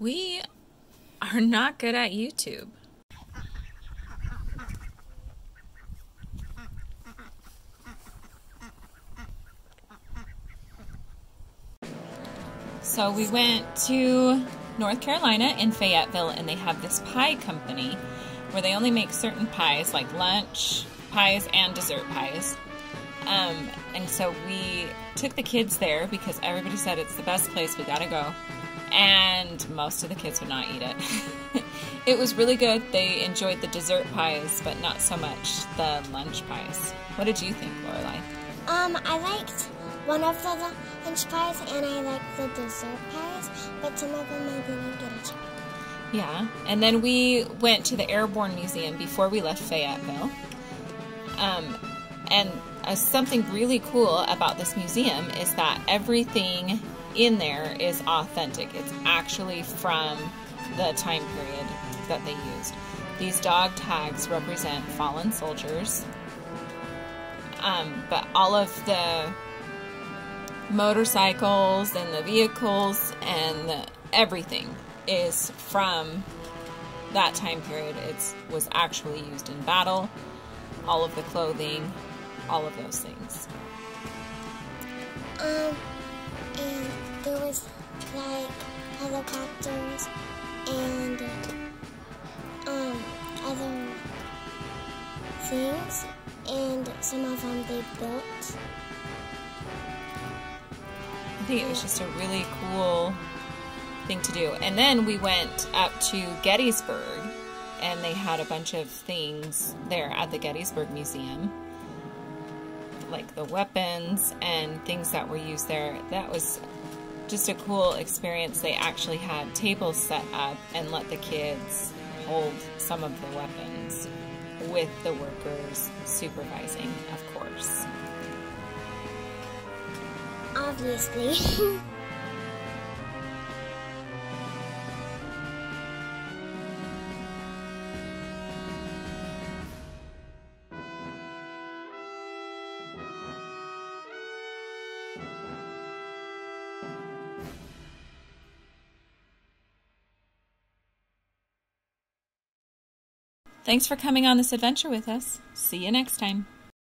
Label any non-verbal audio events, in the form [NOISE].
We are not good at YouTube. So we went to North Carolina in Fayetteville and they have this pie company where they only make certain pies like lunch pies and dessert pies. Um, and so we took the kids there because everybody said it's the best place, we gotta go. And most of the kids would not eat it. [LAUGHS] it was really good. They enjoyed the dessert pies, but not so much the lunch pies. What did you think, Lorelai? Um, I liked one of the lunch pies and I liked the dessert pies, but some of them I didn't get a try. Yeah, and then we went to the Airborne Museum before we left Fayetteville. Um, and uh, something really cool about this museum is that everything in there is authentic. It's actually from the time period that they used. These dog tags represent fallen soldiers, um, but all of the motorcycles and the vehicles and the, everything is from that time period. It was actually used in battle. All of the clothing, all of those things. Um, and there was like helicopters and um other things, and some of them they built. I think it was just a really cool thing to do. And then we went up to Gettysburg and they had a bunch of things there at the Gettysburg Museum like the weapons and things that were used there. That was just a cool experience. They actually had tables set up and let the kids hold some of the weapons with the workers supervising, of course. Obviously. [LAUGHS] Thanks for coming on this adventure with us. See you next time.